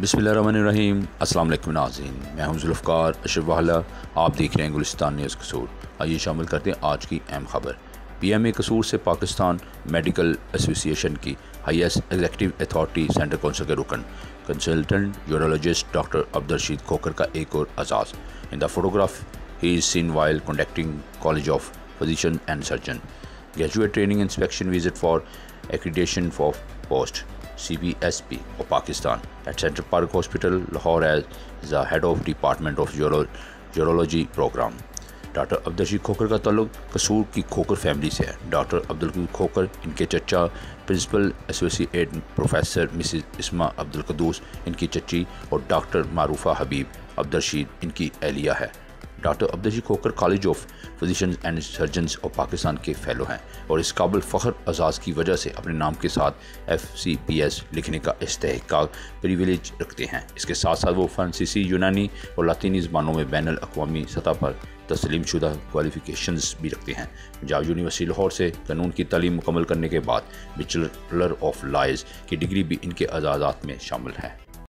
بسم اللہ الرحمن الرحیم۔ السلام علیکم ناظرین۔ میں ہوں ذوالفقار اشرف والا آپ دیکھ رہے ہیں گلستان نیوز قصور۔ آئیے شامل کرتے ہیں آج کی اہم خبر۔ پی ایم اے قصور سے پاکستان میڈیکل ایسوسی ایشن کی highest executive authority centre council کے رکن۔ Consultant urologist doctor Abdul Rashid Khokhar کا ایک اور اعزاز۔ In the photograph he is seen while conducting college of physician and surgeon graduate training inspection visit for accreditation for post C B S P of Pakistan at centre park hospital Lahore as the head of department of urology program doctor Abdul Rashid Khokhar کا تعلق قصور کی Khokhar family سے ہے doctor Abdul Quddus Khokhar ان کے چچا principal associate professor Mrs Asma Abdul Quddus ان کی چچی اور ڈاکٹر معروفہ حبیب عبدالرشید ان کی اہلیہ ہے doctor Abdul Rashid Khokhar college of physicians and surgeons اور پاکستان کے فیلو ہیں اور اس قابل فخر اعزاز کی وجہ سے اپنے نام کے ساتھ ایف سی پی ایس لکھنے کا استحقاق پریویلیج رکھتے ہیں۔ اس کے ساتھ ساتھ وہ فرانسیسی، یونانی اور لاطینی زبانوں میں بین الاقوامی سطح پر تسلیم شدہ کوالیفیکیشنز بھی رکھتے ہیں۔ پنجاب یونیورسٹی لاہور سے قانون کی تعلیم مکمل کرنے کے بعد بچلر آف لائز کی ڈگری بھی ان کے اعزازات میں شامل ہے۔